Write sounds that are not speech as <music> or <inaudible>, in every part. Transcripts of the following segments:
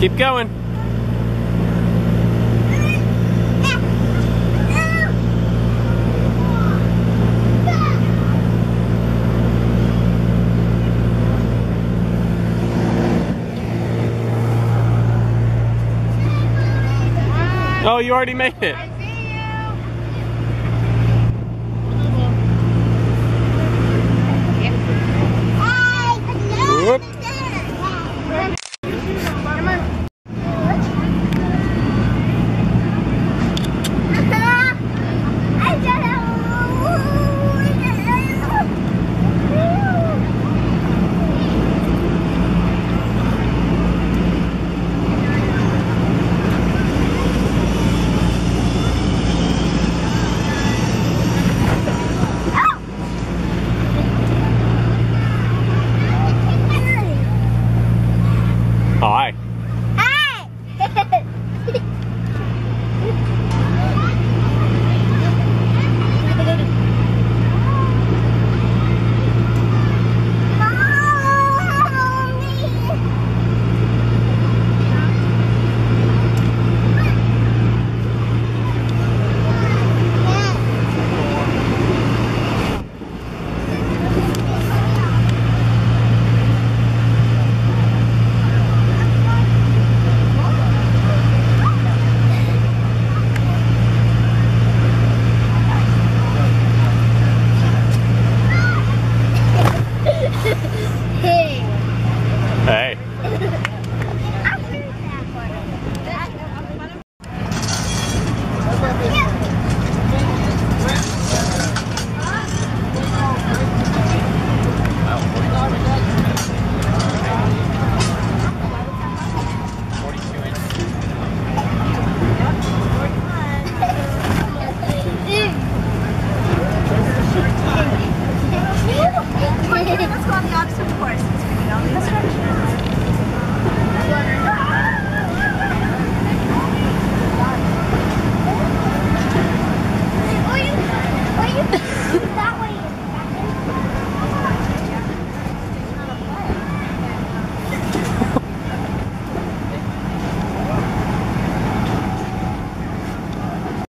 Keep going. Oh, you already made it.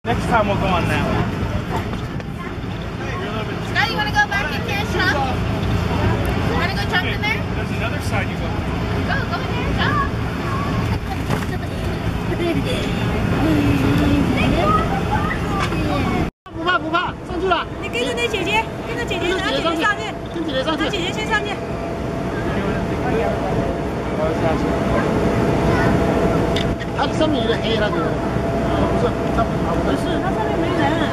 Next time we'll go on that one. Now you want to go back in? You want to go jump in there? There's another side you go. Go, go in there, jump. <laughs> 去了，你跟着那姐姐，跟着姐姐，让姐姐上去，跟姐姐上去。让。姐姐先上去。它上面有点黑，那个，呃，不是，它不是，他上面没人，没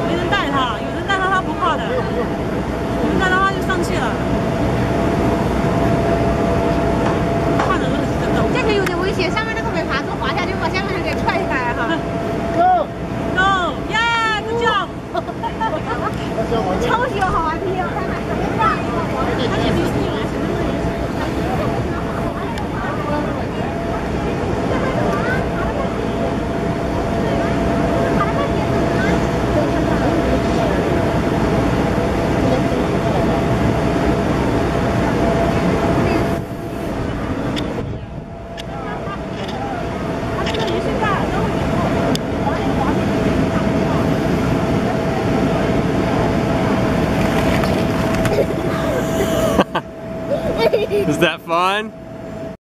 <laughs> Is that fun?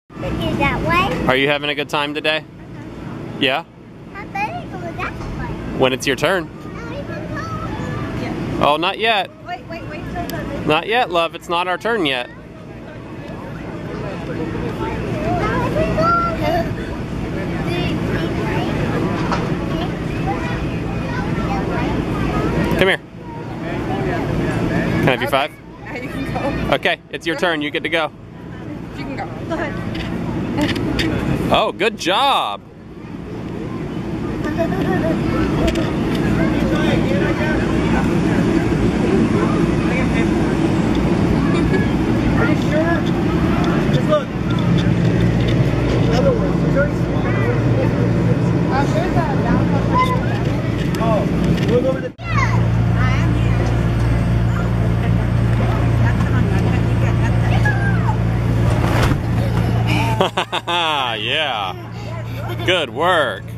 That way? Are you having a good time today? Uh-huh. Yeah? I bet it goes that way. When it's your turn. Oh, not yet. Wait, wait, wait. Not yet, love. It's not our turn yet. Come here. Can I have your five? <laughs> You can go. Okay, it's your turn. You get to go. You can go. Go ahead. Oh, good job. <laughs> yeah. Good work.